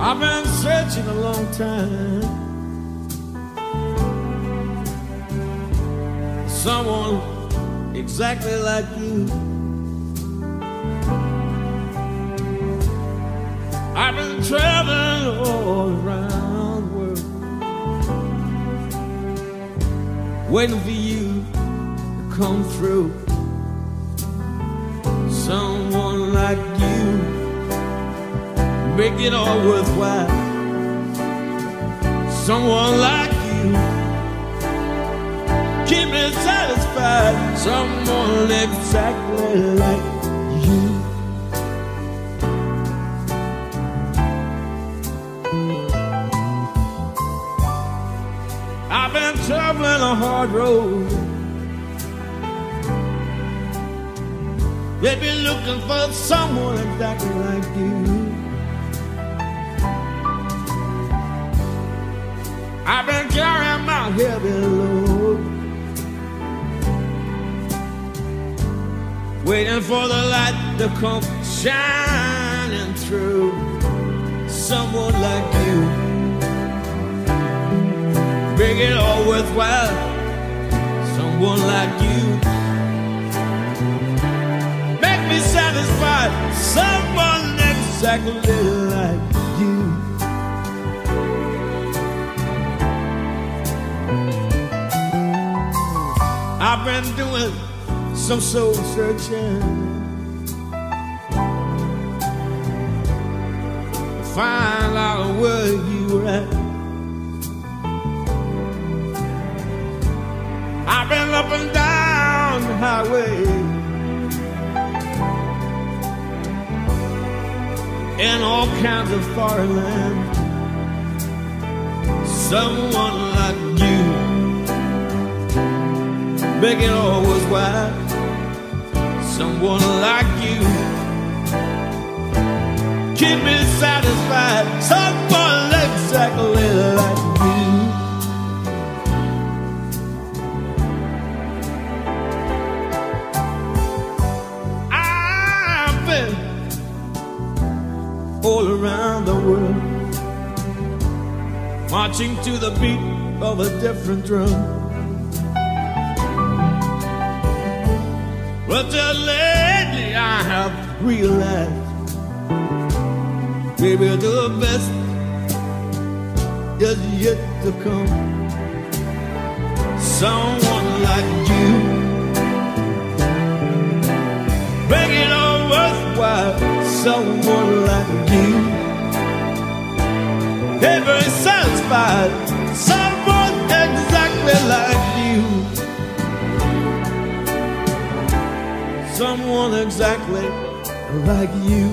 I've been searching a long time. Someone exactly like you. I've been traveling all around the world, waiting for you to come through. Someone like you make it all worthwhile. Someone like you keep me satisfied. Someone exactly like you. I've been traveling a hard road. They've been looking for someone exactly like you. I've been carrying my heavy load, waiting for the light to come shining through. Someone like you, make it all worthwhile. Someone like you, make me satisfied. Someone exactly been doing some soul searching find out where you at. I've been up and down the highway in all kinds of foreign lands. Someone like you it all worthwhile. Someone like you, keep me satisfied. Someone exactly like you. I've been all around the world, marching to the beat of a different drum. But just lately I have realized Maybe the best is yet to come. Someone like you Make it all worthwhile Someone like you. Ever satisfied Someone exactly like you someone exactly like you.